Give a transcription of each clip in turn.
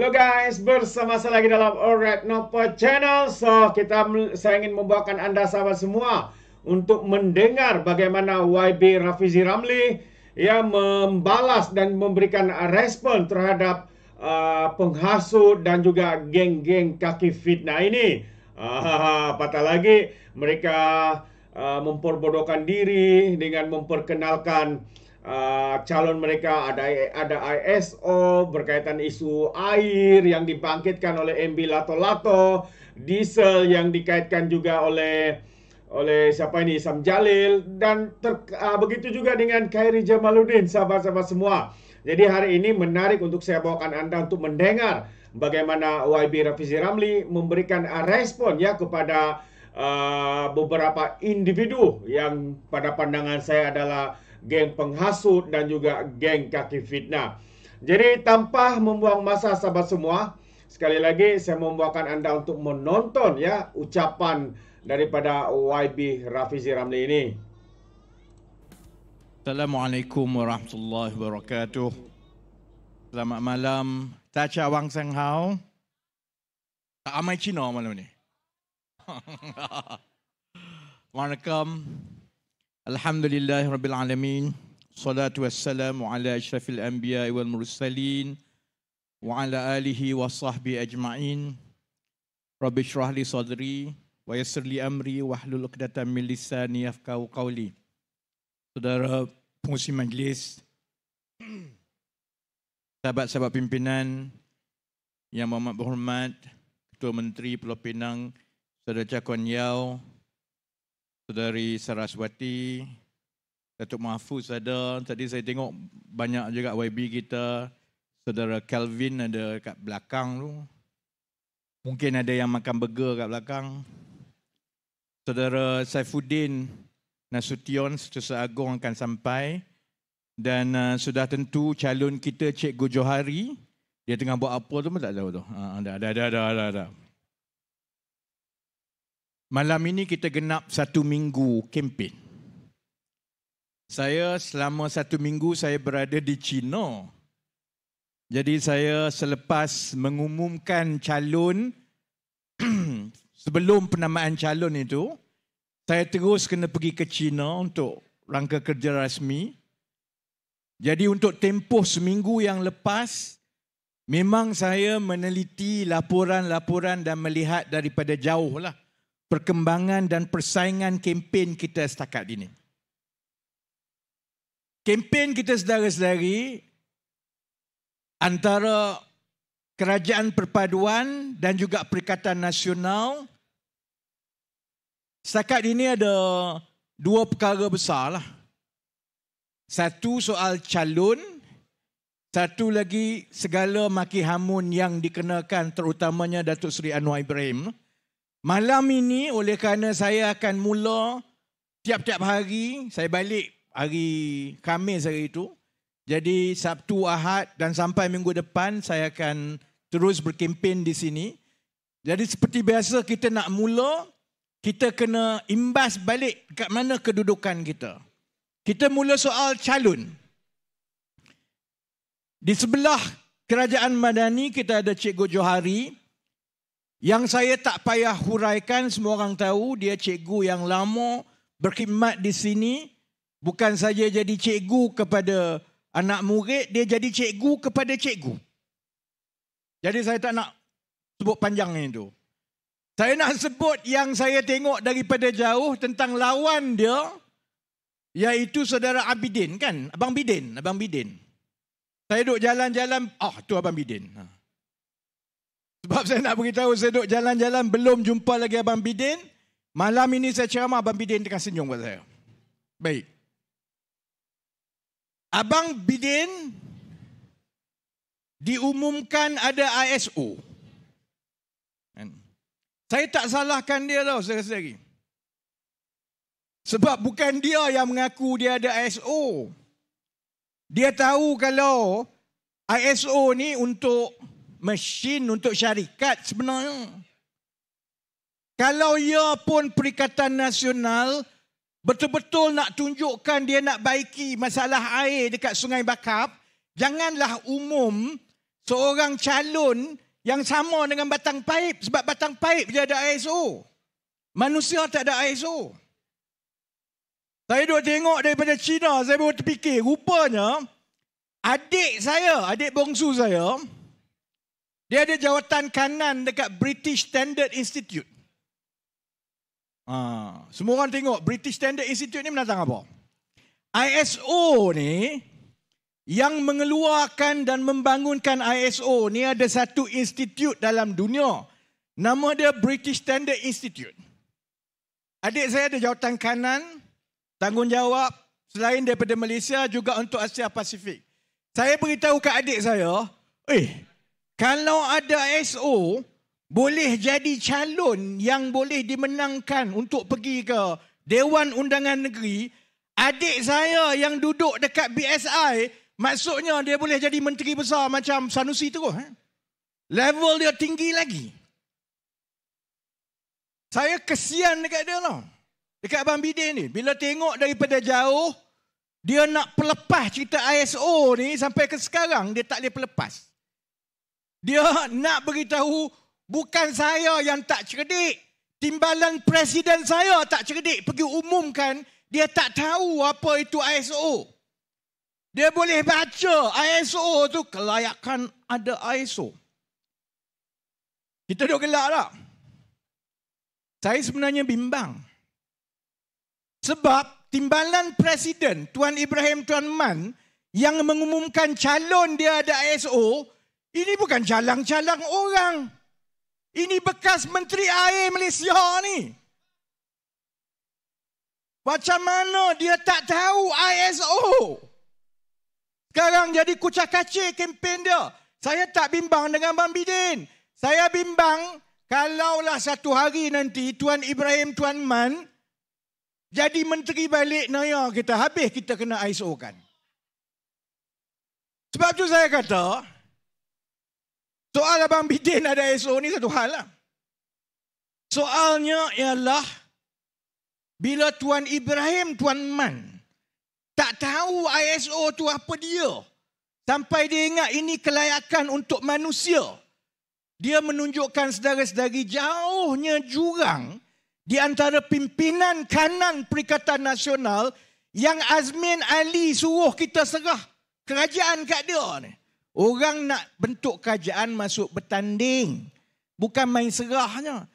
Hello guys, bersama saya lagi dalam Alright Nopo Channel. So, kita saya ingin membawakan anda sahabat semua untuk mendengar bagaimana YB Rafizi Ramli yang membalas dan memberikan respon terhadap uh, penghasut dan juga geng-geng kaki fitnah ini. Ah, apatah lagi mereka uh, memperbodohkan diri dengan memperkenalkan uh, calon mereka ada ada ISO berkaitan isu air yang dibangkitkan oleh MB Lato Lato, diesel yang dikaitkan juga oleh oleh siapa ini Sam Jalil dan ter, uh, begitu juga dengan Khairi Jamaluddin sahabat-sahabat semua. Jadi hari ini menarik untuk saya bawakan anda untuk mendengar bagaimana YB Rafizi Ramli memberikan respon ya kepada uh, beberapa individu yang pada pandangan saya adalah geng penghasut dan juga geng kaki fitnah. Jadi tanpa membuang masa sahabat semua, sekali lagi saya membawakan anda untuk menonton ya ucapan daripada YB Rafizi Ramli ini. Assalamualaikum warahmatullahi wabarakatuh. Selamat malam. Tacha Wang Seng Hao. Tak amai Cina malam ni. Waalaikumsalam. Alhamdulillah Rabbil Alamin. Salatu wassalamu ala ashrafil anbiya wal mursalin Wa ala alihi wa sahbihi ajma'in. Rabbi syrah li sadri Wa yassir li amri wa hlul uqdatan min lisani yafqahu qawli. Saudara pengusi majlis Sahabat-sahabat pimpinan Yang berhormat Ketua Menteri Pulau Pinang Saudara Cakwan Yau Saudari Saraswati, Datuk Mahfuz ada. Tadi saya tengok banyak juga YB kita. Saudara Calvin ada kat belakang tu. Mungkin ada yang makan burger kat belakang. Saudara Saifuddin Nasution Setusa Agung akan sampai. Dan uh, sudah tentu calon kita Cikgu Johari. Dia tengah buat apa tu pun tak tahu tu. Uh, ada, ada, ada, ada, ada. ada. Malam ini kita genap satu minggu kempen. Saya selama satu minggu saya berada di China. Jadi saya selepas mengumumkan calon sebelum penamaan calon itu, saya terus kena pergi ke China untuk rangka kerja rasmi. Jadi untuk tempoh seminggu yang lepas, memang saya meneliti laporan-laporan dan melihat daripada jauh lah perkembangan dan persaingan kempen kita setakat ini. Kempen kita sedara-sedari antara Kerajaan Perpaduan dan juga Perikatan Nasional setakat ini ada dua perkara besar lah. Satu soal calon, satu lagi segala maki hamun yang dikenakan terutamanya Datuk Seri Anwar Ibrahim. Malam ini oleh kerana saya akan mula tiap-tiap hari, saya balik hari Khamis hari itu. Jadi Sabtu, Ahad dan sampai minggu depan saya akan terus berkempen di sini. Jadi seperti biasa kita nak mula, kita kena imbas balik kat mana kedudukan kita. Kita mula soal calon. Di sebelah Kerajaan Madani kita ada Cikgu Johari, yang saya tak payah huraikan, semua orang tahu dia cikgu yang lama berkhidmat di sini. Bukan saja jadi cikgu kepada anak murid, dia jadi cikgu kepada cikgu. Jadi saya tak nak sebut panjang itu. Saya nak sebut yang saya tengok daripada jauh tentang lawan dia, iaitu saudara Abidin kan? Abang Bidin, Abang Bidin. Saya duduk jalan-jalan, ah oh, tu Abang Bidin. Ha. Sebab saya nak beritahu saya duduk jalan-jalan belum jumpa lagi Abang Bidin. Malam ini saya ceramah Abang Bidin tengah senyum buat saya. Baik. Abang Bidin diumumkan ada ISO. Kan? Saya tak salahkan dia tau saudara-saudari. Sebab bukan dia yang mengaku dia ada ISO. Dia tahu kalau ISO ni untuk mesin untuk syarikat sebenarnya. Kalau ia pun Perikatan Nasional betul-betul nak tunjukkan dia nak baiki masalah air dekat Sungai Bakap, janganlah umum seorang calon yang sama dengan batang paip sebab batang paip dia ada ISO. Manusia tak ada ISO. Saya duk tengok daripada China, saya baru terfikir, rupanya adik saya, adik bongsu saya, dia ada jawatan kanan dekat British Standard Institute. Ha, semua orang tengok British Standard Institute ni menantang apa? ISO ni yang mengeluarkan dan membangunkan ISO ni ada satu institut dalam dunia. Nama dia British Standard Institute. Adik saya ada jawatan kanan, tanggungjawab selain daripada Malaysia juga untuk Asia Pasifik. Saya beritahu ke adik saya, eh, kalau ada ISO, boleh jadi calon yang boleh dimenangkan untuk pergi ke Dewan Undangan Negeri, adik saya yang duduk dekat BSI Maksudnya dia boleh jadi menteri besar macam Sanusi terus. Eh? Level dia tinggi lagi. Saya kesian dekat dia lah. Dekat Abang Bidin ni. Bila tengok daripada jauh, dia nak pelepas cerita ISO ni sampai ke sekarang, dia tak boleh pelepas. Dia nak beritahu, bukan saya yang tak cerdik. Timbalan presiden saya tak cerdik. Pergi umumkan, dia tak tahu apa itu ISO. Dia boleh baca ISO tu kelayakan ada ISO. Kita duduk gelak tak? Saya sebenarnya bimbang. Sebab timbalan presiden Tuan Ibrahim Tuan Man yang mengumumkan calon dia ada ISO, ini bukan calang-calang orang. Ini bekas Menteri Air Malaysia ni. Macam mana dia tak tahu ISO? Sekarang jadi kucak kacir kempen dia. Saya tak bimbang dengan Bang Bidin. Saya bimbang kalaulah satu hari nanti Tuan Ibrahim Tuan Man jadi menteri balik naya kita. Habis kita kena ISO kan. Sebab tu saya kata soal Abang Bidin ada ISO ni satu hal lah. Soalnya ialah bila Tuan Ibrahim Tuan Man tak tahu ISO tu apa dia. Sampai dia ingat ini kelayakan untuk manusia. Dia menunjukkan sedara-sedari jauhnya jurang di antara pimpinan kanan Perikatan Nasional yang Azmin Ali suruh kita serah kerajaan kat dia ni. Orang nak bentuk kerajaan masuk bertanding. Bukan main serahnya.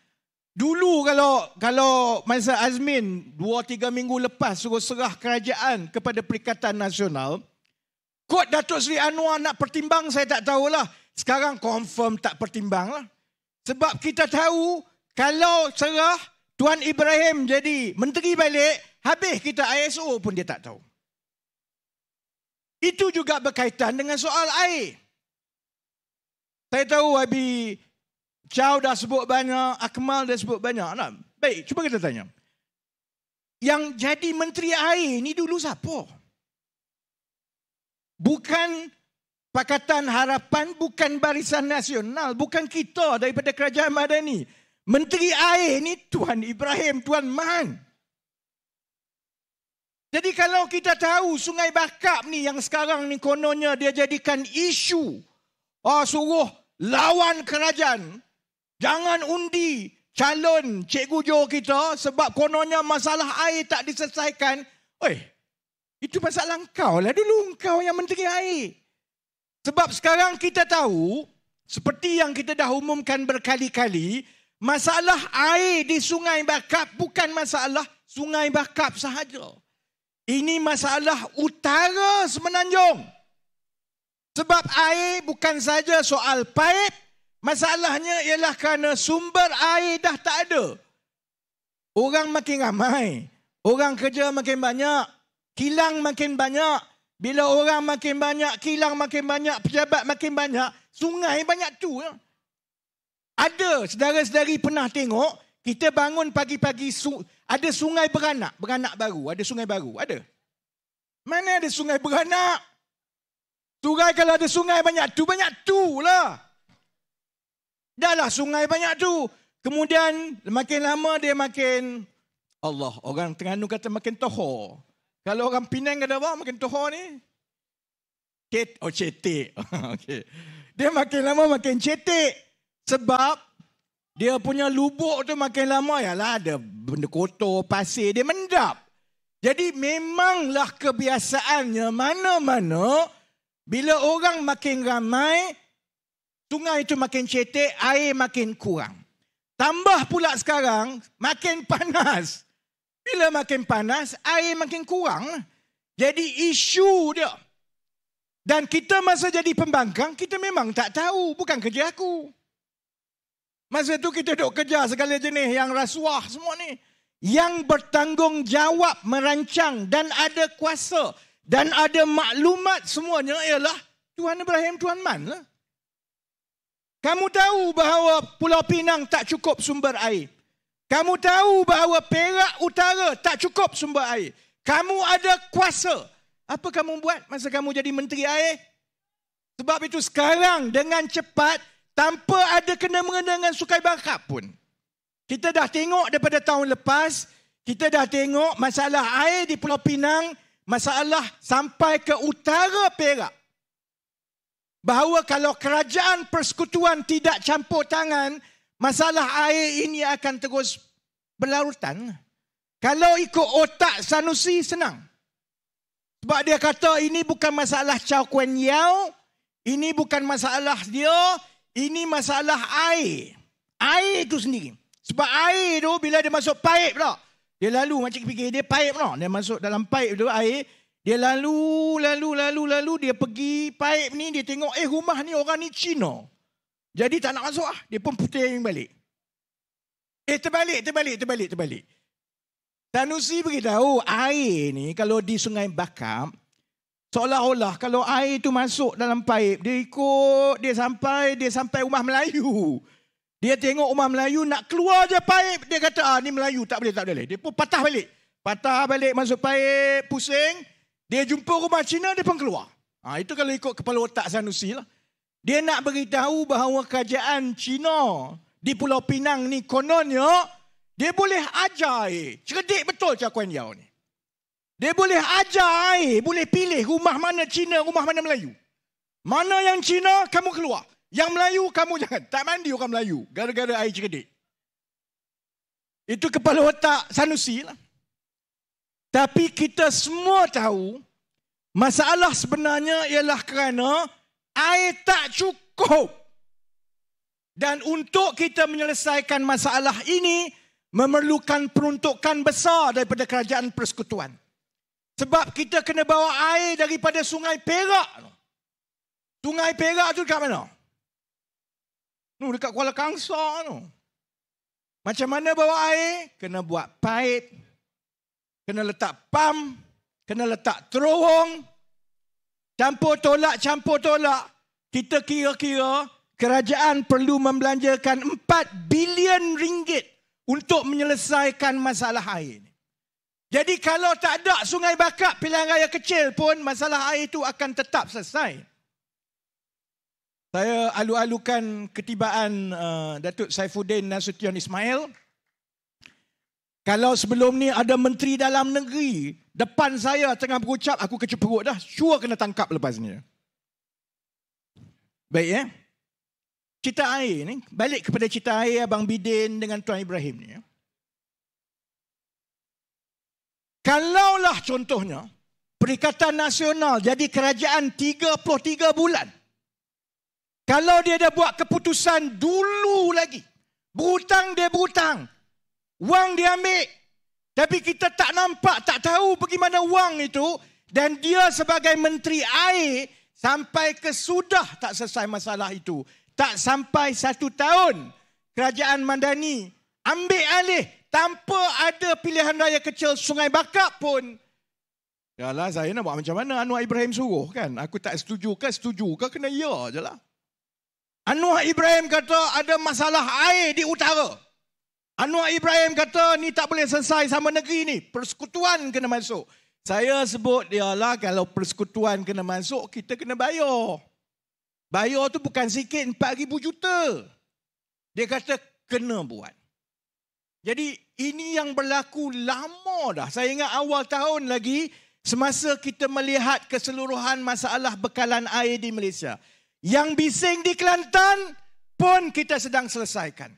Dulu kalau kalau masa Azmin dua tiga minggu lepas suruh serah kerajaan kepada Perikatan Nasional, Kod Datuk Seri Anwar nak pertimbang saya tak tahulah. Sekarang confirm tak pertimbang lah. Sebab kita tahu kalau serah Tuan Ibrahim jadi menteri balik, habis kita ISO pun dia tak tahu. Itu juga berkaitan dengan soal air. Saya tahu Habib Chow dah sebut banyak, Akmal dah sebut banyak. Nah, baik, cuba kita tanya. Yang jadi menteri air ni dulu siapa? Bukan Pakatan Harapan, bukan Barisan Nasional, bukan kita daripada Kerajaan Madani. Menteri air ni Tuan Ibrahim, Tuan Man. Jadi kalau kita tahu Sungai Bakap ni yang sekarang ni kononnya dia jadikan isu. Oh, suruh lawan kerajaan. Jangan undi calon cikgu Jo kita sebab kononnya masalah air tak diselesaikan. Oi, itu masalah kau lah dulu. Kau yang menteri air. Sebab sekarang kita tahu, seperti yang kita dah umumkan berkali-kali, masalah air di Sungai Bakap bukan masalah Sungai Bakap sahaja. Ini masalah utara semenanjung. Sebab air bukan saja soal paip, Masalahnya ialah kerana sumber air dah tak ada. Orang makin ramai. Orang kerja makin banyak. Kilang makin banyak. Bila orang makin banyak, kilang makin banyak, pejabat makin banyak, sungai banyak tu. Ya. Ada, sedara-sedari pernah tengok, kita bangun pagi-pagi, ada sungai beranak, beranak baru, ada sungai baru, ada. Mana ada sungai beranak? Sungai kalau ada sungai banyak tu, banyak tu lah. Dahlah sungai banyak tu. Kemudian makin lama dia makin Allah, orang Terengganu kata makin toho. Kalau orang Penang kata apa makin toho ni? Cet, oh cetek. okay. Dia makin lama makin cetek. Sebab dia punya lubuk tu makin lama ya lah ada benda kotor, pasir, dia mendap. Jadi memanglah kebiasaannya mana-mana bila orang makin ramai, sungai itu makin cetek, air makin kurang. Tambah pula sekarang, makin panas. Bila makin panas, air makin kurang. Jadi isu dia. Dan kita masa jadi pembangkang, kita memang tak tahu. Bukan kerja aku. Masa tu kita duk kerja segala jenis yang rasuah semua ni. Yang bertanggungjawab merancang dan ada kuasa dan ada maklumat semuanya ialah Tuan Ibrahim Tuan Man lah. Kamu tahu bahawa Pulau Pinang tak cukup sumber air. Kamu tahu bahawa Perak Utara tak cukup sumber air. Kamu ada kuasa. Apa kamu buat masa kamu jadi menteri air? Sebab itu sekarang dengan cepat tanpa ada kena-mengena dengan Sukai Bakap pun. Kita dah tengok daripada tahun lepas, kita dah tengok masalah air di Pulau Pinang, masalah sampai ke utara Perak. Bahawa kalau kerajaan persekutuan tidak campur tangan, masalah air ini akan terus berlarutan. Kalau ikut otak Sanusi, senang. Sebab dia kata ini bukan masalah Chow Kuen Yao, ini bukan masalah dia, ini masalah air. Air itu sendiri. Sebab air itu bila dia masuk paip tak. Dia lalu macam fikir dia paip tak. Dia masuk dalam paip tu air. Dia lalu, lalu, lalu, lalu. Dia pergi paip ni. Dia tengok eh rumah ni orang ni Cina. Jadi tak nak masuk ah. Dia pun putih balik. Eh terbalik, terbalik, terbalik, terbalik. Tanusi beritahu air ni kalau di sungai Bakam Seolah-olah kalau air itu masuk dalam paip, dia ikut, dia sampai, dia sampai rumah Melayu. Dia tengok rumah Melayu nak keluar je paip, dia kata, ah ni Melayu, tak boleh, tak boleh. Dia pun patah balik. Patah balik masuk paip, pusing. Dia jumpa rumah Cina, dia pun keluar. Ha, itu kalau ikut kepala otak Sanusi lah. Dia nak beritahu bahawa kerajaan Cina di Pulau Pinang ni kononnya, dia boleh ajar air. Cerdik betul cakuan Yao ni. Dia boleh ajar air, boleh pilih rumah mana Cina, rumah mana Melayu. Mana yang Cina, kamu keluar. Yang Melayu, kamu jangan. Tak mandi orang Melayu, gara-gara air cerdik. Itu kepala otak Sanusi lah. Tapi kita semua tahu, masalah sebenarnya ialah kerana air tak cukup. Dan untuk kita menyelesaikan masalah ini, memerlukan peruntukan besar daripada kerajaan persekutuan. Sebab kita kena bawa air daripada sungai Perak. Sungai Perak tu dekat mana? Nu dekat Kuala Kangsar tu. Macam mana bawa air? Kena buat paip. Kena letak pam. Kena letak terowong. Campur tolak, campur tolak. Kita kira-kira kerajaan perlu membelanjakan 4 bilion ringgit untuk menyelesaikan masalah air. Jadi kalau tak ada sungai bakap pilihan raya kecil pun masalah air itu akan tetap selesai. Saya alu-alukan ketibaan uh, Datuk Saifuddin Nasution Ismail. Kalau sebelum ni ada menteri dalam negeri depan saya tengah berucap aku keceperut dah. Sure kena tangkap lepas ni. Baik ya. Cita air ni. Balik kepada cita air Abang Bidin dengan Tuan Ibrahim ni. Ya. Kalaulah contohnya Perikatan Nasional jadi kerajaan 33 bulan. Kalau dia dah buat keputusan dulu lagi. Berhutang dia berhutang. Wang dia ambil. Tapi kita tak nampak, tak tahu bagaimana wang itu. Dan dia sebagai menteri air sampai ke sudah tak selesai masalah itu. Tak sampai satu tahun kerajaan Mandani ambil alih tanpa ada pilihan raya kecil Sungai Bakap pun. Yalah saya nak buat macam mana Anwar Ibrahim suruh kan. Aku tak setuju ke setuju ke kena ya je lah. Anwar Ibrahim kata ada masalah air di utara. Anwar Ibrahim kata ni tak boleh selesai sama negeri ni. Persekutuan kena masuk. Saya sebut dia lah kalau persekutuan kena masuk kita kena bayar. Bayar tu bukan sikit 4,000 juta. Dia kata kena buat. Jadi ini yang berlaku lama dah. Saya ingat awal tahun lagi semasa kita melihat keseluruhan masalah bekalan air di Malaysia. Yang bising di Kelantan pun kita sedang selesaikan.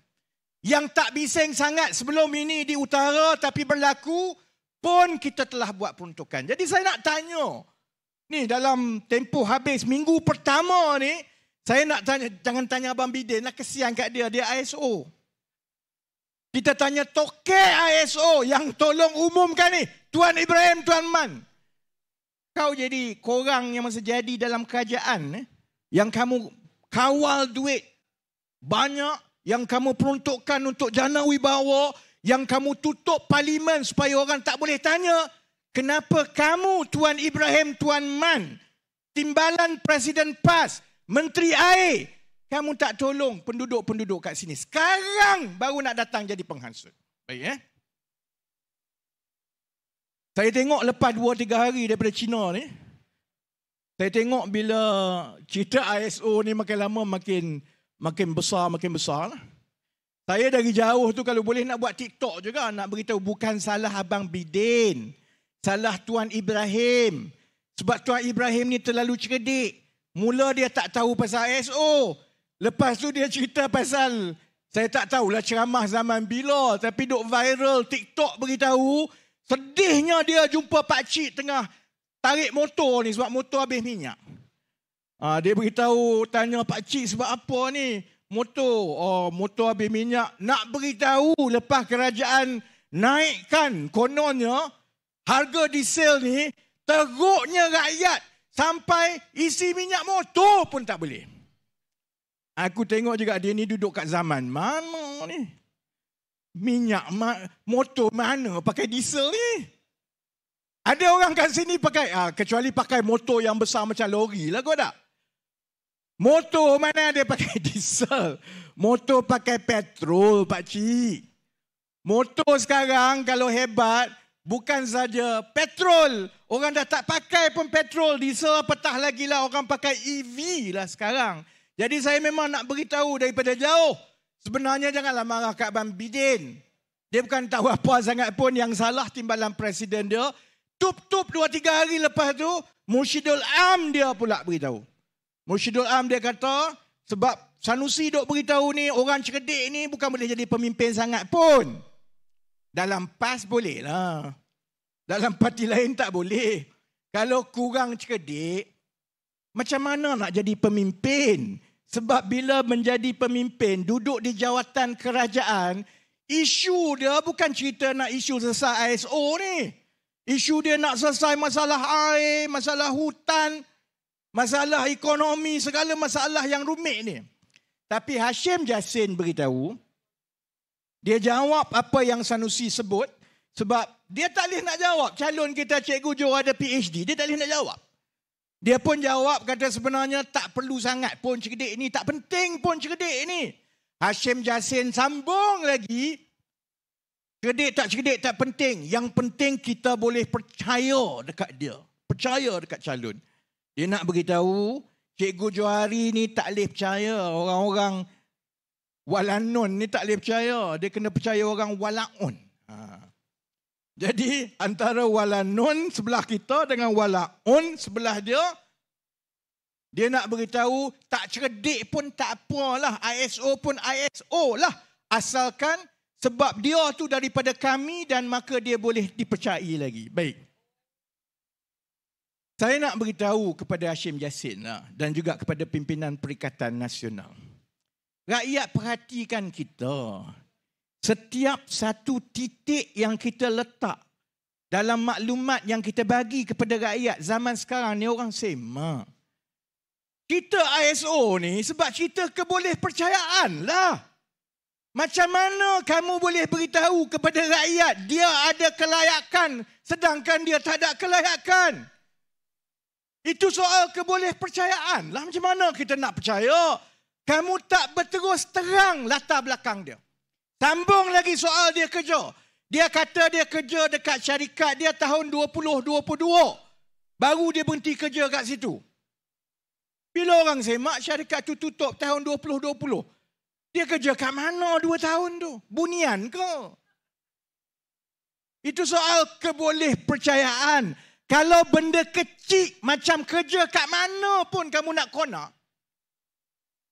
Yang tak bising sangat sebelum ini di utara tapi berlaku pun kita telah buat peruntukan. Jadi saya nak tanya, ni dalam tempoh habis minggu pertama ni, saya nak tanya, jangan tanya Abang Bidin lah, kesian kat dia, dia ISO. Kita tanya tokek ISO yang tolong umumkan ni, Tuan Ibrahim, Tuan Man. Kau jadi korang yang masa jadi dalam kerajaan, eh, yang kamu kawal duit banyak, yang kamu peruntukkan untuk jana wibawa, yang kamu tutup parlimen supaya orang tak boleh tanya, kenapa kamu Tuan Ibrahim Tuan Man, timbalan Presiden PAS, Menteri Air, kamu tak tolong penduduk-penduduk kat sini. Sekarang baru nak datang jadi penghasut. Baik eh? Saya tengok lepas 2 3 hari daripada China ni, saya tengok bila cerita ISO ni makin lama makin makin besar, makin besar lah. Saya dari jauh tu kalau boleh nak buat TikTok juga nak beritahu bukan salah Abang Bidin. Salah Tuan Ibrahim. Sebab Tuan Ibrahim ni terlalu cerdik. Mula dia tak tahu pasal ISO. Lepas tu dia cerita pasal saya tak tahulah ceramah zaman bila tapi duk viral TikTok beritahu sedihnya dia jumpa pak cik tengah tarik motor ni sebab motor habis minyak. Ha, dia beritahu tanya pak cik sebab apa ni? motor, oh, motor habis minyak. Nak beritahu lepas kerajaan naikkan kononnya harga diesel ni teruknya rakyat sampai isi minyak motor pun tak boleh. Aku tengok juga dia ni duduk kat zaman mana ni? Minyak ma- motor mana pakai diesel ni? Ada orang kat sini pakai, ah, kecuali pakai motor yang besar macam lori lah kau tak? Motor mana dia pakai diesel? Motor pakai petrol, Pak Cik. Motor sekarang kalau hebat, bukan saja petrol. Orang dah tak pakai pun petrol, diesel petah lagi lah. Orang pakai EV lah sekarang. Jadi saya memang nak beritahu daripada jauh. Sebenarnya janganlah marah kat Abang Bidin. Dia bukan tahu apa sangat pun yang salah timbalan presiden dia. Tup-tup dua tiga hari lepas tu, Mursyidul Am dia pula beritahu. Mursyidul Am dia kata, sebab Sanusi dok beritahu ni, orang cerdik ni bukan boleh jadi pemimpin sangat pun. Dalam PAS boleh lah. Dalam parti lain tak boleh. Kalau kurang cerdik, macam mana nak jadi pemimpin? Sebab bila menjadi pemimpin, duduk di jawatan kerajaan, isu dia bukan cerita nak isu selesai ISO ni. Isu dia nak selesai masalah air, masalah hutan, masalah ekonomi, segala masalah yang rumit ni. Tapi Hashim Jasin beritahu, dia jawab apa yang Sanusi sebut, sebab dia tak boleh nak jawab. Calon kita Cikgu Jo ada PhD, dia tak boleh nak jawab. Dia pun jawab kata sebenarnya tak perlu sangat pun cerdik ni, tak penting pun cerdik ni. Hashim Jasin sambung lagi, cerdik tak cerdik tak penting. Yang penting kita boleh percaya dekat dia. Percaya dekat calon. Dia nak beritahu, Cikgu Johari ni tak boleh percaya orang-orang walanun ni tak boleh percaya. Dia kena percaya orang walaun. Ha. Jadi antara walanun sebelah kita dengan walaun sebelah dia, dia nak beritahu tak cerdik pun tak apalah. ISO pun ISO lah. Asalkan sebab dia tu daripada kami dan maka dia boleh dipercayai lagi. Baik. Saya nak beritahu kepada Hashim Jasin lah, dan juga kepada pimpinan Perikatan Nasional. Rakyat perhatikan kita. Setiap satu titik yang kita letak dalam maklumat yang kita bagi kepada rakyat zaman sekarang ni orang semak. Kita ISO ni sebab kita keboleh percayaan lah. Macam mana kamu boleh beritahu kepada rakyat dia ada kelayakan sedangkan dia tak ada kelayakan? Itu soal keboleh percayaan. Lah macam mana kita nak percaya? Kamu tak berterus terang latar belakang dia. Sambung lagi soal dia kerja. Dia kata dia kerja dekat syarikat dia tahun 2022. Baru dia berhenti kerja kat situ. Bila orang semak syarikat tu tutup tahun 2020. Dia kerja kat mana dua tahun tu? Bunian ke? Itu soal keboleh percayaan. kalau benda kecil macam kerja kat mana pun kamu nak konak,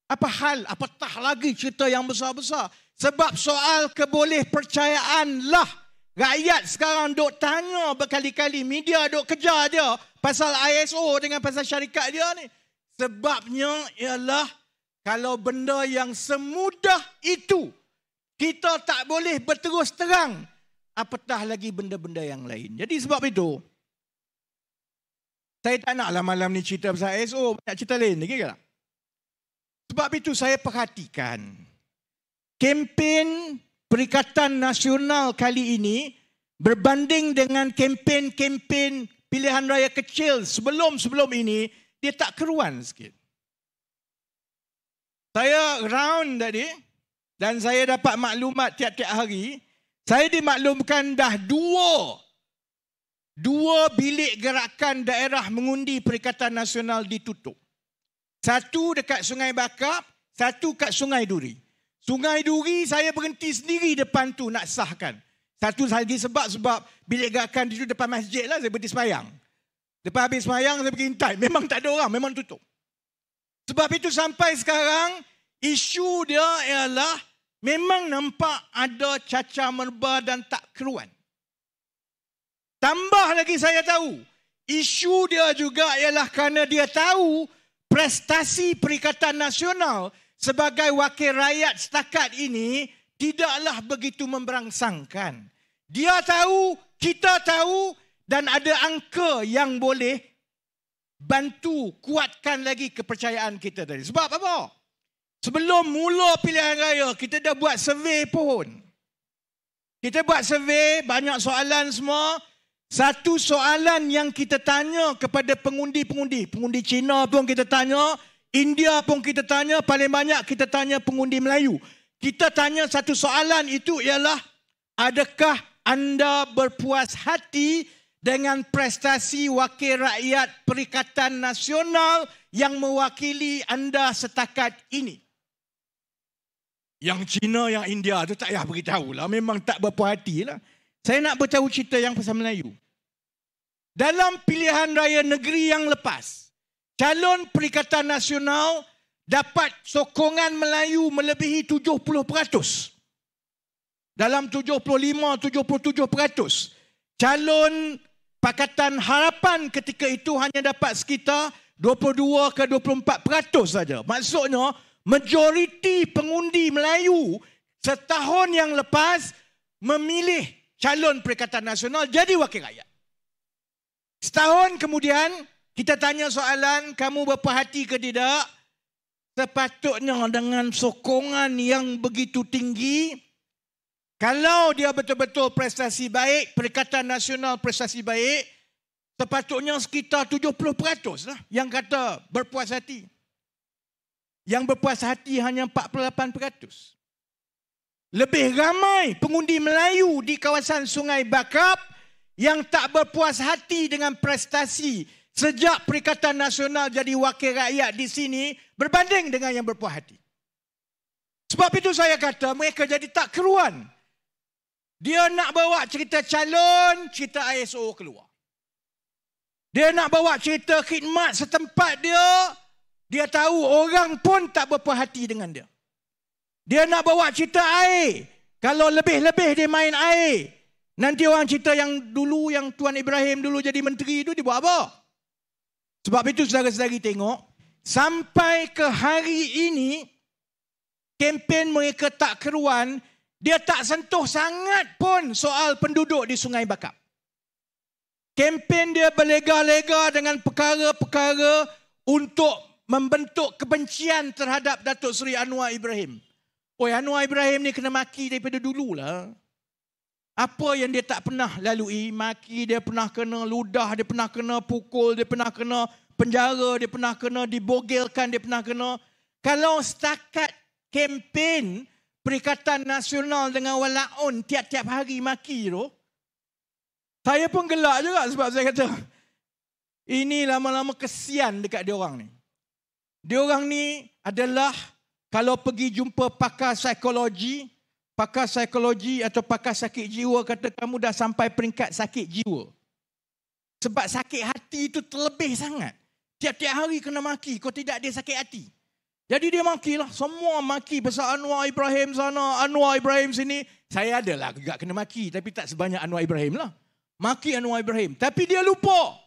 apa hal, apatah lagi cerita yang besar-besar. Sebab soal keboleh percayaan lah. Rakyat sekarang duk tanya berkali-kali. Media duk kejar dia pasal ISO dengan pasal syarikat dia ni. Sebabnya ialah kalau benda yang semudah itu kita tak boleh berterus terang. Apatah lagi benda-benda yang lain. Jadi sebab itu, saya tak naklah malam ni cerita pasal ISO. Banyak cerita lain lagi ke tak? Sebab itu saya perhatikan kempen Perikatan Nasional kali ini berbanding dengan kempen-kempen pilihan raya kecil sebelum-sebelum ini, dia tak keruan sikit. Saya round tadi dan saya dapat maklumat tiap-tiap hari, saya dimaklumkan dah dua dua bilik gerakan daerah mengundi Perikatan Nasional ditutup. Satu dekat Sungai Bakap, satu kat Sungai Duri. Sungai Duri saya berhenti sendiri depan tu nak sahkan. Satu lagi sebab sebab bilik gerakan di depan masjid lah saya berhenti semayang. Lepas habis semayang saya pergi intai. Memang tak ada orang, memang tutup. Sebab itu sampai sekarang isu dia ialah memang nampak ada cacar merba dan tak keruan. Tambah lagi saya tahu, isu dia juga ialah kerana dia tahu prestasi Perikatan Nasional sebagai wakil rakyat setakat ini tidaklah begitu memberangsangkan. Dia tahu, kita tahu dan ada angka yang boleh bantu kuatkan lagi kepercayaan kita tadi. Sebab apa? Sebelum mula pilihan raya, kita dah buat survey pun. Kita buat survey, banyak soalan semua. Satu soalan yang kita tanya kepada pengundi-pengundi, pengundi Cina pun kita tanya, India pun kita tanya, paling banyak kita tanya pengundi Melayu. Kita tanya satu soalan itu ialah, adakah anda berpuas hati dengan prestasi wakil rakyat Perikatan Nasional yang mewakili anda setakat ini? Yang Cina, yang India tu tak payah beritahu lah. Memang tak berpuas hati lah. Saya nak beritahu cerita yang pasal Melayu. Dalam pilihan raya negeri yang lepas, calon Perikatan Nasional dapat sokongan Melayu melebihi 70%. Dalam 75-77%. Calon Pakatan Harapan ketika itu hanya dapat sekitar 22 ke 24% saja. Maksudnya, majoriti pengundi Melayu setahun yang lepas memilih calon Perikatan Nasional jadi wakil rakyat. Setahun kemudian, kita tanya soalan, kamu berperhati ke tidak? Sepatutnya dengan sokongan yang begitu tinggi, kalau dia betul-betul prestasi baik, Perikatan Nasional prestasi baik, sepatutnya sekitar 70% lah yang kata berpuas hati. Yang berpuas hati hanya 48%. Lebih ramai pengundi Melayu di kawasan Sungai Bakap yang tak berpuas hati dengan prestasi sejak Perikatan Nasional jadi wakil rakyat di sini berbanding dengan yang berpuas hati. Sebab itu saya kata mereka jadi tak keruan. Dia nak bawa cerita calon, cerita ISO keluar. Dia nak bawa cerita khidmat setempat dia, dia tahu orang pun tak berpuas hati dengan dia. Dia nak bawa cerita air. Kalau lebih-lebih dia main air. Nanti orang cerita yang dulu, yang Tuan Ibrahim dulu jadi menteri itu, dia buat apa? Sebab itu saudara-saudari tengok, sampai ke hari ini, kempen mereka tak keruan, dia tak sentuh sangat pun soal penduduk di Sungai Bakap. Kempen dia berlega-lega dengan perkara-perkara untuk membentuk kebencian terhadap Datuk Seri Anwar Ibrahim. Oh, Anwar Ibrahim ni kena maki daripada dululah. Apa yang dia tak pernah lalui, maki dia pernah kena ludah, dia pernah kena pukul, dia pernah kena penjara, dia pernah kena dibogelkan, dia pernah kena. Kalau setakat kempen Perikatan Nasional dengan walaun tiap-tiap hari maki tu, saya pun gelak juga sebab saya kata, ini lama-lama kesian dekat dia orang ni. Dia orang ni adalah kalau pergi jumpa pakar psikologi, pakar psikologi atau pakar sakit jiwa kata kamu dah sampai peringkat sakit jiwa. Sebab sakit hati itu terlebih sangat. Tiap-tiap hari kena maki, kau tidak ada sakit hati. Jadi dia makilah. Semua maki pasal Anwar Ibrahim sana, Anwar Ibrahim sini. Saya adalah juga kena maki. Tapi tak sebanyak Anwar Ibrahim lah. Maki Anwar Ibrahim. Tapi dia lupa.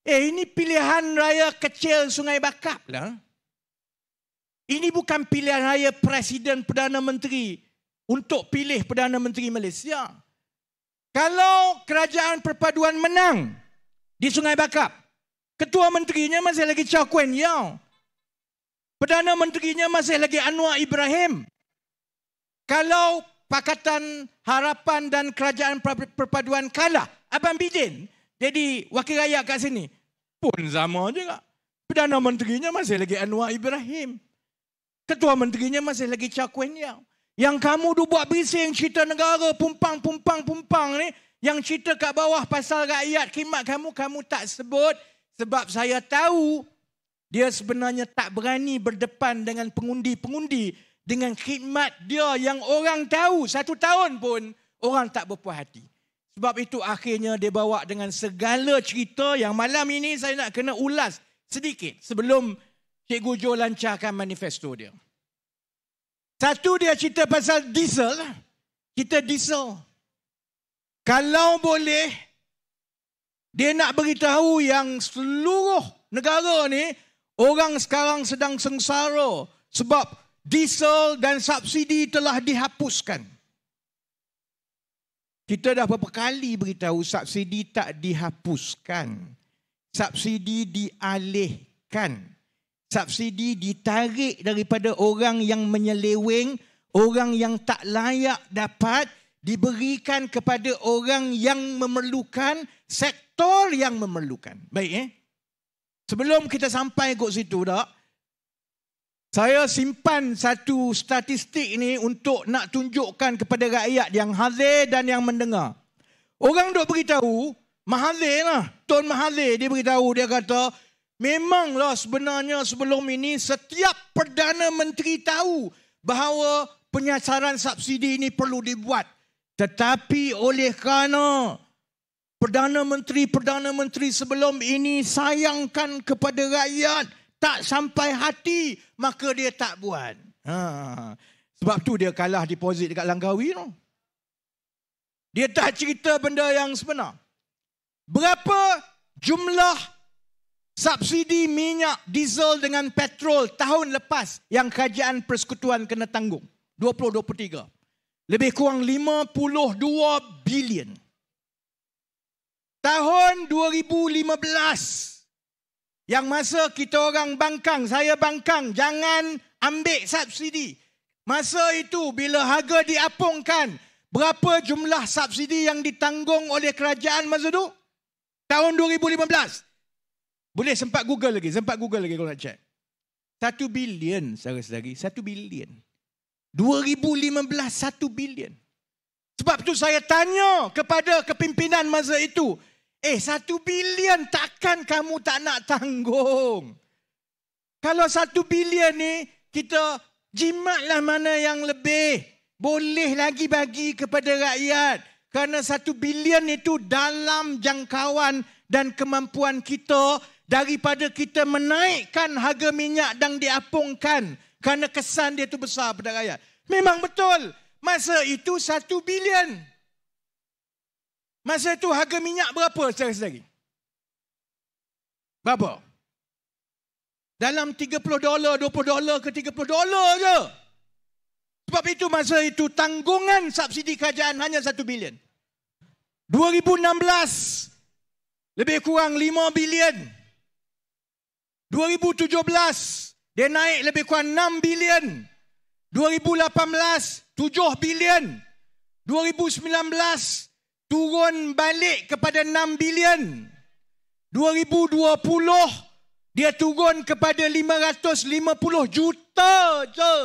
Eh ini pilihan raya kecil Sungai Bakap lah. Ini bukan pilihan raya Presiden Perdana Menteri untuk pilih Perdana Menteri Malaysia. Kalau kerajaan perpaduan menang di Sungai Bakap, ketua menterinya masih lagi Chow Kuen Yao. Perdana Menterinya masih lagi Anwar Ibrahim. Kalau Pakatan Harapan dan Kerajaan Perpaduan kalah, Abang Bidin jadi wakil rakyat kat sini. Pun sama juga. Perdana Menterinya masih lagi Anwar Ibrahim. Ketua Menterinya masih lagi Chak Wen Yang. Kamu tu buat bising cerita negara pumpang, pumpang, pumpang ni. Yang cerita kat bawah pasal rakyat khidmat kamu, kamu tak sebut. Sebab saya tahu dia sebenarnya tak berani berdepan dengan pengundi-pengundi dengan khidmat dia yang orang tahu satu tahun pun orang tak berpuas hati. Sebab itu akhirnya dia bawa dengan segala cerita yang malam ini saya nak kena ulas sedikit sebelum Cikgu Jo lancarkan manifesto dia. Satu dia cerita pasal diesel. Kita diesel. Kalau boleh, dia nak beritahu yang seluruh negara ni Orang sekarang sedang sengsara sebab diesel dan subsidi telah dihapuskan. Kita dah beberapa kali beritahu subsidi tak dihapuskan. Subsidi dialihkan. Subsidi ditarik daripada orang yang menyeleweng, orang yang tak layak dapat diberikan kepada orang yang memerlukan, sektor yang memerlukan. Baik eh? Sebelum kita sampai ke situ tak, saya simpan satu statistik ini untuk nak tunjukkan kepada rakyat yang hadir dan yang mendengar. Orang duk beritahu, Mahathir lah, Tuan Mahathir dia beritahu, dia kata, memanglah sebenarnya sebelum ini setiap Perdana Menteri tahu bahawa penyasaran subsidi ini perlu dibuat. Tetapi oleh kerana Perdana Menteri-Perdana Menteri sebelum ini sayangkan kepada rakyat. Tak sampai hati, maka dia tak buat. Ha. Sebab tu dia kalah deposit dekat Langkawi. No? Dia tak cerita benda yang sebenar. Berapa jumlah subsidi minyak diesel dengan petrol tahun lepas yang kerajaan persekutuan kena tanggung? 2023. Lebih kurang 52 bilion. Tahun 2015 yang masa kita orang bangkang, saya bangkang, jangan ambil subsidi. Masa itu bila harga diapungkan, berapa jumlah subsidi yang ditanggung oleh kerajaan masa itu? Tahun 2015. Boleh sempat Google lagi, sempat Google lagi kalau nak check. Satu bilion, saudara-saudari. Satu bilion. 2015, satu bilion. Sebab itu saya tanya kepada kepimpinan masa itu, Eh, satu bilion takkan kamu tak nak tanggung? Kalau satu bilion ni, kita jimatlah mana yang lebih. Boleh lagi bagi kepada rakyat. Kerana satu bilion itu dalam jangkauan dan kemampuan kita daripada kita menaikkan harga minyak dan diapungkan. Kerana kesan dia itu besar pada rakyat. Memang betul. Masa itu satu bilion. Masa itu harga minyak berapa saudara-saudari? Berapa? Dalam 30 dolar, 20 dolar ke 30 dolar je. Sebab itu masa itu tanggungan subsidi kerajaan hanya 1 bilion. 2016 lebih kurang 5 bilion. 2017 dia naik lebih kurang 6 bilion. 2018 7 bilion. 2019 turun balik kepada 6 bilion. 2020 dia turun kepada 550 juta je.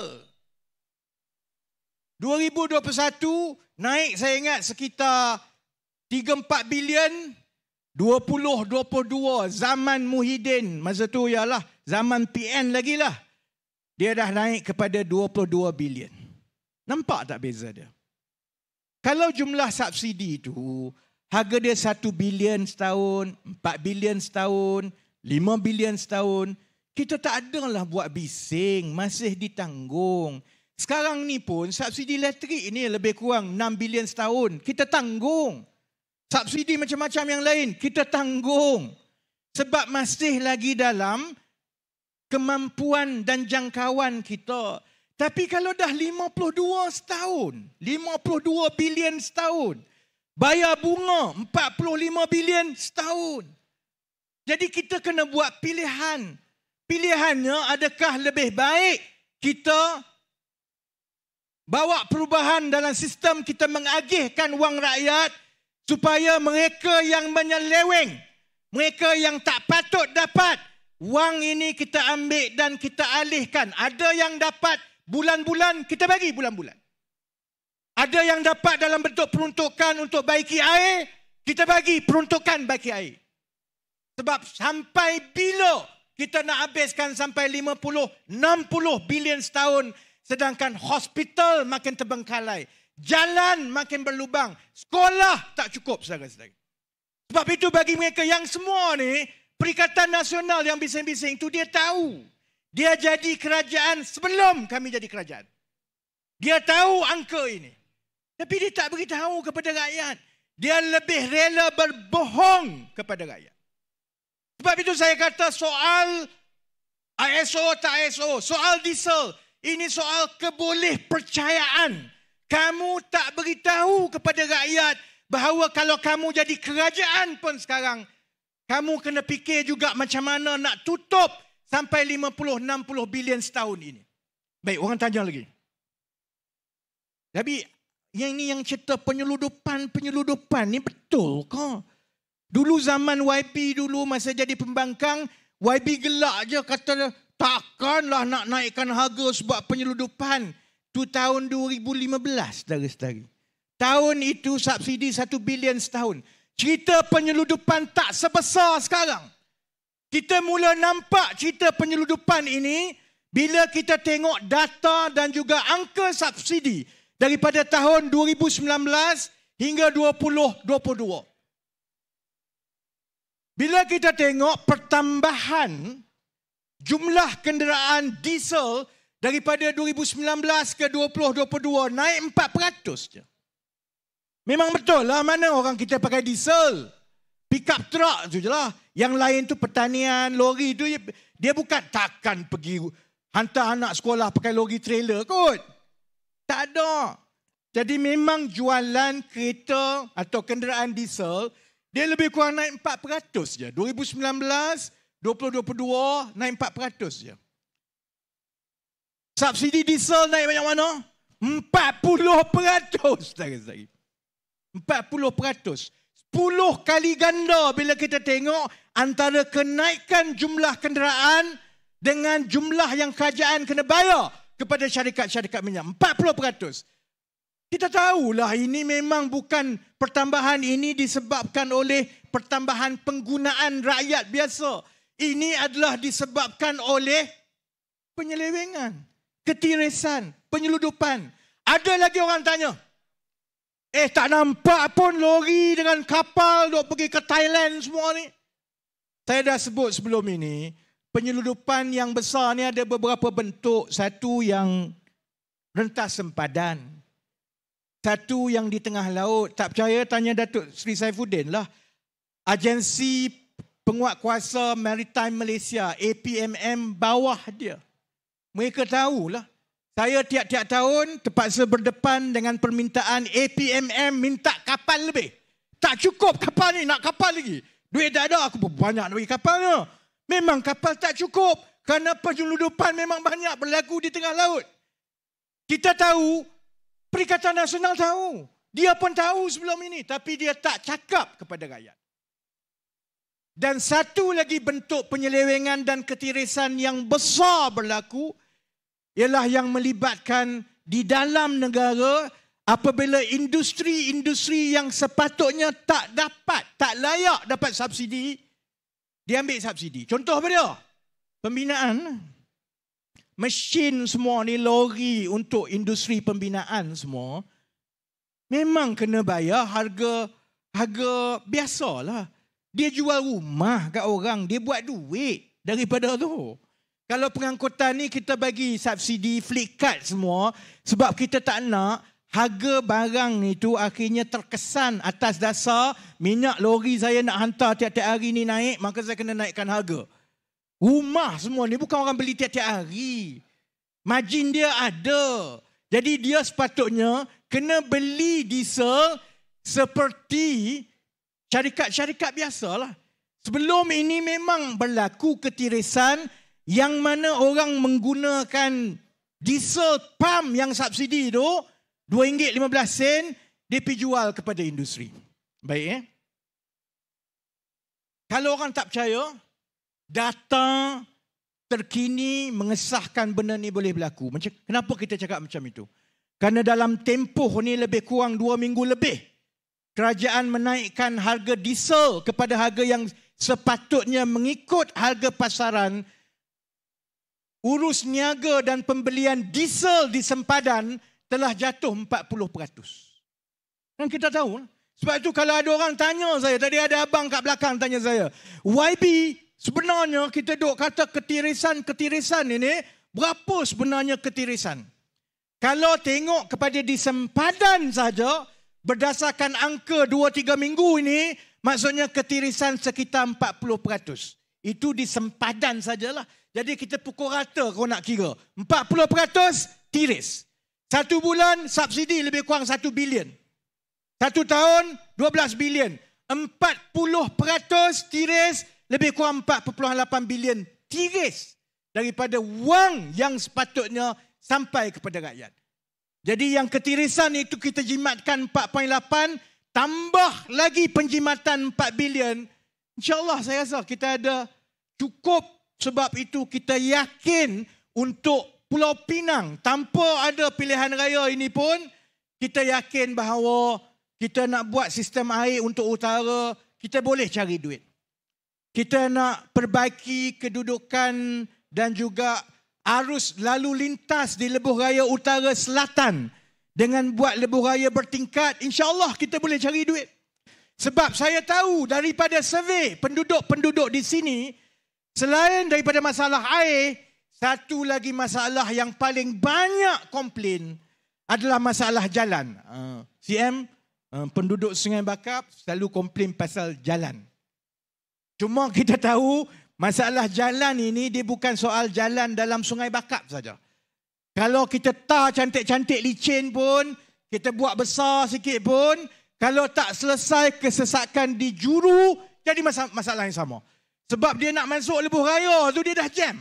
2021 naik saya ingat sekitar 3-4 bilion. 2022 zaman Muhyiddin masa tu ialah zaman PN lagi lah. Dia dah naik kepada 22 bilion. Nampak tak beza dia? Kalau jumlah subsidi itu harga dia 1 bilion setahun, 4 bilion setahun, 5 bilion setahun. Kita tak ada lah buat bising, masih ditanggung. Sekarang ni pun subsidi elektrik ini lebih kurang 6 bilion setahun. Kita tanggung. Subsidi macam-macam yang lain, kita tanggung. Sebab masih lagi dalam kemampuan dan jangkauan kita. Tapi kalau dah 52 setahun, 52 bilion setahun, bayar bunga 45 bilion setahun. Jadi kita kena buat pilihan. Pilihannya adakah lebih baik kita bawa perubahan dalam sistem kita mengagihkan wang rakyat supaya mereka yang menyeleweng, mereka yang tak patut dapat, wang ini kita ambil dan kita alihkan. Ada yang dapat bulan-bulan, kita bagi bulan-bulan. Ada yang dapat dalam bentuk peruntukan untuk baiki air, kita bagi peruntukan baiki air. Sebab sampai bila kita nak habiskan sampai 50, 60 bilion setahun Sedangkan hospital makin terbengkalai. Jalan makin berlubang. Sekolah tak cukup saudara-saudara. Sebab itu bagi mereka yang semua ni, Perikatan Nasional yang bising-bising itu dia tahu. Dia jadi kerajaan sebelum kami jadi kerajaan. Dia tahu angka ini. Tapi dia tak beritahu kepada rakyat. Dia lebih rela berbohong kepada rakyat. Sebab itu saya kata soal ISO tak ISO, soal diesel, ini soal keboleh percayaan. Kamu tak beritahu kepada rakyat bahawa kalau kamu jadi kerajaan pun sekarang, kamu kena fikir juga macam mana nak tutup sampai 50-60 bilion setahun ini. Baik, orang tanya lagi. Tapi yang ini yang cerita penyeludupan-penyeludupan ni betul ke? Dulu zaman YB dulu masa jadi pembangkang, YB gelak je kata Takkanlah nak naikkan harga sebab penyeludupan. Itu tahun 2015, saudara-saudari. Tahun itu subsidi 1 bilion setahun. Cerita penyeludupan tak sebesar sekarang. Kita mula nampak cerita penyeludupan ini bila kita tengok data dan juga angka subsidi daripada tahun 2019 hingga 2022. Bila kita tengok pertambahan jumlah kenderaan diesel daripada 2019 ke 2022 naik 4% je. Memang betul lah mana orang kita pakai diesel. Pick up truck tu je lah. Yang lain tu pertanian, lori tu dia bukan takkan pergi hantar anak sekolah pakai lori trailer kot. Tak ada. Jadi memang jualan kereta atau kenderaan diesel dia lebih kurang naik 4% je. 2019 2022 naik 4% je. Subsidi diesel naik banyak mana? 40% saudara-saudari. 40%. 10 kali ganda bila kita tengok antara kenaikan jumlah kenderaan dengan jumlah yang kerajaan kena bayar kepada syarikat-syarikat minyak. 40%. Kita tahulah ini memang bukan pertambahan ini disebabkan oleh pertambahan penggunaan rakyat biasa ini adalah disebabkan oleh penyelewengan, ketirisan, penyeludupan. Ada lagi orang tanya, eh tak nampak pun lori dengan kapal duk pergi ke Thailand semua ni. Saya dah sebut sebelum ini, penyeludupan yang besar ni ada beberapa bentuk. Satu yang rentas sempadan. Satu yang di tengah laut. Tak percaya tanya Datuk Sri Saifuddin lah. Agensi penguat kuasa Maritime Malaysia, APMM, bawah dia. Mereka tahulah. Saya tiap-tiap tahun terpaksa berdepan dengan permintaan APMM minta kapal lebih. Tak cukup kapal ni, nak kapal lagi. Duit tak ada, aku pun banyak nak bagi kapal ni. Memang kapal tak cukup. Kerana penyeludupan memang banyak berlaku di tengah laut. Kita tahu, Perikatan Nasional tahu. Dia pun tahu sebelum ini. Tapi dia tak cakap kepada rakyat. Dan satu lagi bentuk penyelewengan dan ketirisan yang besar berlaku ialah yang melibatkan di dalam negara apabila industri-industri yang sepatutnya tak dapat, tak layak dapat subsidi, diambil subsidi. Contoh apa dia? Pembinaan. Mesin semua ni, lori untuk industri pembinaan semua, memang kena bayar harga harga biasa lah. Dia jual rumah kat orang, dia buat duit daripada tu. Kalau pengangkutan ni kita bagi subsidi, fleet card semua sebab kita tak nak harga barang ni tu akhirnya terkesan atas dasar minyak lori saya nak hantar tiap-tiap hari ni naik, maka saya kena naikkan harga. Rumah semua ni bukan orang beli tiap-tiap hari. Margin dia ada. Jadi dia sepatutnya kena beli diesel seperti syarikat-syarikat biasalah. Sebelum ini memang berlaku ketirisan yang mana orang menggunakan diesel pump yang subsidi tu RM2.15 dia pergi jual kepada industri. Baik eh? Kalau orang tak percaya, data terkini mengesahkan benda ni boleh berlaku. Macam kenapa kita cakap macam itu? Karena dalam tempoh ni lebih kurang dua minggu lebih, kerajaan menaikkan harga diesel kepada harga yang sepatutnya mengikut harga pasaran. Urus niaga dan pembelian diesel di sempadan telah jatuh 40%. Dan kita tahu, sebab itu kalau ada orang tanya saya, tadi ada abang kat belakang tanya saya, YB sebenarnya kita duk kata ketirisan-ketirisan ini, berapa sebenarnya ketirisan? Kalau tengok kepada di sempadan saja, berdasarkan angka 2-3 minggu ini, maksudnya ketirisan sekitar 40%. Itu di sempadan sajalah. Jadi kita pukul rata kalau nak kira. 40% tiris. Satu bulan subsidi lebih kurang satu bilion. Satu tahun dua belas bilion. Empat puluh peratus tiris lebih kurang empat lapan bilion tiris daripada wang yang sepatutnya sampai kepada rakyat. Jadi yang ketirisan itu kita jimatkan 4.8 tambah lagi penjimatan 4 bilion. InsyaAllah saya rasa kita ada cukup sebab itu kita yakin untuk Pulau Pinang tanpa ada pilihan raya ini pun kita yakin bahawa kita nak buat sistem air untuk utara kita boleh cari duit. Kita nak perbaiki kedudukan dan juga arus lalu lintas di lebuh raya utara selatan dengan buat lebuh raya bertingkat insya-Allah kita boleh cari duit. Sebab saya tahu daripada survey penduduk-penduduk di sini selain daripada masalah air satu lagi masalah yang paling banyak komplain adalah masalah jalan. Uh, CM, uh, penduduk Sungai Bakap selalu komplain pasal jalan. Cuma kita tahu masalah jalan ini dia bukan soal jalan dalam Sungai Bakap saja. Kalau kita tar cantik-cantik licin pun, kita buat besar sikit pun, kalau tak selesai kesesakan di juru, jadi masalah yang sama. Sebab dia nak masuk lebuh raya tu dia dah jam.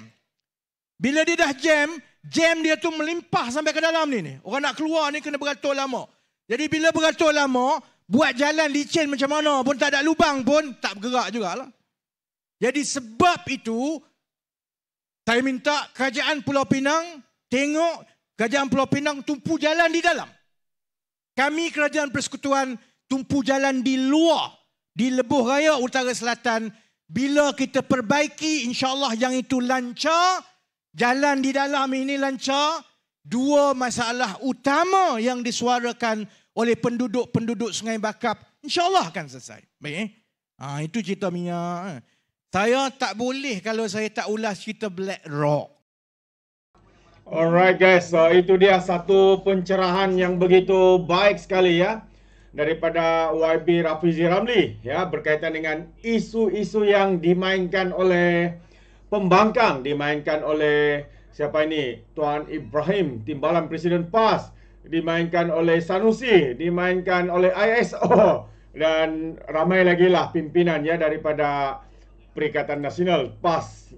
Bila dia dah jam, jam dia tu melimpah sampai ke dalam ni. ni. Orang nak keluar ni kena beratur lama. Jadi bila beratur lama, buat jalan licin macam mana pun tak ada lubang pun tak bergerak jugalah. Jadi sebab itu, saya minta kerajaan Pulau Pinang tengok kerajaan Pulau Pinang tumpu jalan di dalam. Kami kerajaan persekutuan tumpu jalan di luar. Di lebuh raya utara selatan. Bila kita perbaiki insyaAllah yang itu lancar, jalan di dalam ini lancar, dua masalah utama yang disuarakan oleh penduduk-penduduk Sungai Bakap, insyaAllah akan selesai. Baik, eh? ha, itu cerita minyak. Eh. Saya tak boleh kalau saya tak ulas cerita Black Rock. Alright guys, so itu dia satu pencerahan yang begitu baik sekali ya daripada YB Rafizi Ramli ya berkaitan dengan isu-isu yang dimainkan oleh pembangkang dimainkan oleh siapa ini? Tuan Ibrahim timbalan Presiden PAS dimainkan oleh Sanusi dimainkan oleh ISO dan ramai lagi lah pimpinan ya daripada Perikatan Nasional PAS.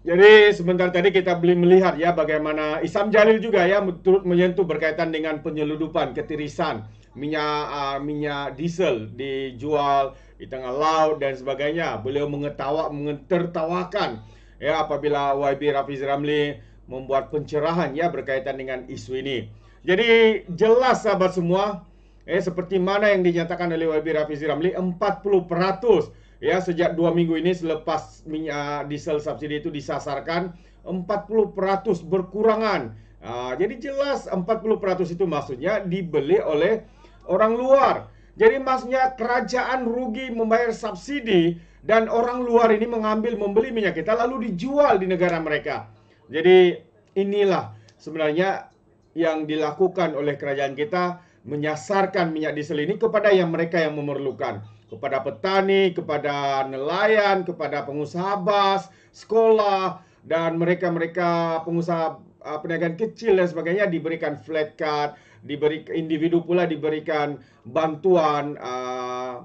Jadi sebentar tadi kita boleh melihat ya bagaimana Isam Jalil juga ya turut menyentuh berkaitan dengan penyeludupan ketirisan minyak uh, minyak diesel dijual di tengah laut dan sebagainya. Beliau mengetawa mentertawakan ya apabila YB Rafiz Ramli membuat pencerahan ya berkaitan dengan isu ini. Jadi jelas sahabat semua eh seperti mana yang dinyatakan oleh YB Rafiz Ramli 40% ya sejak dua minggu ini selepas minyak diesel subsidi itu disasarkan 40% berkurangan. Uh, jadi jelas 40% itu maksudnya dibeli oleh orang luar. Jadi maksudnya kerajaan rugi membayar subsidi dan orang luar ini mengambil membeli minyak kita lalu dijual di negara mereka. Jadi inilah sebenarnya yang dilakukan oleh kerajaan kita menyasarkan minyak diesel ini kepada yang mereka yang memerlukan. Kepada petani, kepada nelayan, kepada pengusaha bas, sekolah dan mereka-mereka pengusaha uh, perniagaan kecil dan sebagainya diberikan flat card, diberi individu pula diberikan bantuan uh,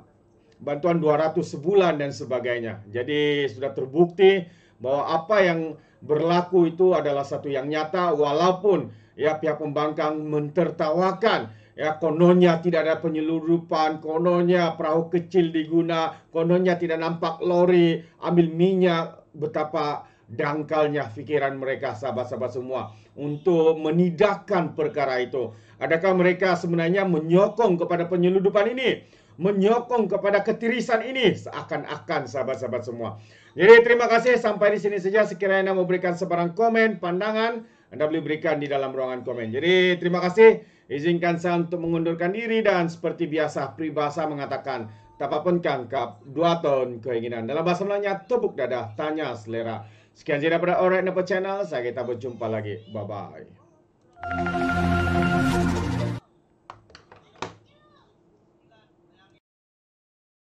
bantuan 200 sebulan dan sebagainya. Jadi sudah terbukti bahwa apa yang berlaku itu adalah satu yang nyata walaupun ya pihak pembangkang mentertawakan ya kononnya tidak ada penyeludupan, kononnya perahu kecil diguna, kononnya tidak nampak lori ambil minyak betapa dangkalnya fikiran mereka sahabat-sahabat semua untuk menidakkan perkara itu. Adakah mereka sebenarnya menyokong kepada penyeludupan ini? Menyokong kepada ketirisan ini? Seakan-akan sahabat-sahabat semua. Jadi terima kasih sampai di sini saja. Sekiranya anda memberikan sebarang komen, pandangan, anda boleh berikan di dalam ruangan komen. Jadi terima kasih. Izinkan saya untuk mengundurkan diri dan seperti biasa peribahasa mengatakan tak apa pun kangkap dua tahun keinginan. Dalam bahasa Melayunya, tepuk dada, tanya selera. Sekian saja daripada Alright Nepo Channel. Saya kita berjumpa lagi. Bye-bye.